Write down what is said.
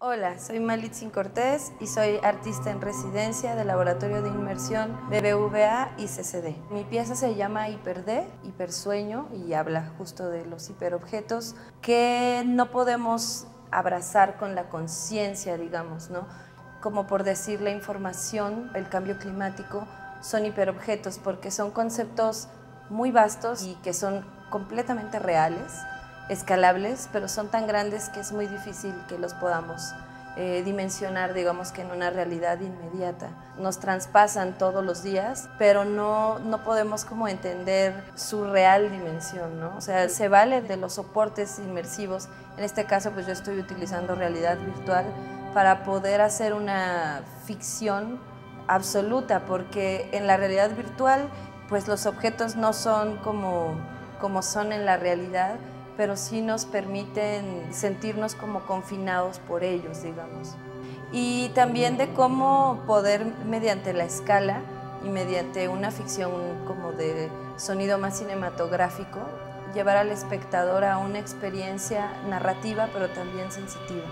Hola, soy Malitzin Cortés y soy artista en residencia del Laboratorio de Inmersión BBVA y CCD. Mi pieza se llama Hiper-D, Hipersueño, y habla justo de los hiperobjetos que no podemos abrazar con la conciencia, digamos, ¿no? Como por decir la información, el cambio climático, son hiperobjetos porque son conceptos muy vastos y que son completamente reales escalables, pero son tan grandes que es muy difícil que los podamos eh, dimensionar, digamos que en una realidad inmediata. Nos traspasan todos los días, pero no, no podemos como entender su real dimensión, ¿no? O sea, se vale de los soportes inmersivos. En este caso, pues yo estoy utilizando realidad virtual para poder hacer una ficción absoluta, porque en la realidad virtual, pues los objetos no son como, como son en la realidad, pero sí nos permiten sentirnos como confinados por ellos, digamos. Y también de cómo poder, mediante la escala y mediante una ficción como de sonido más cinematográfico, llevar al espectador a una experiencia narrativa, pero también sensitiva.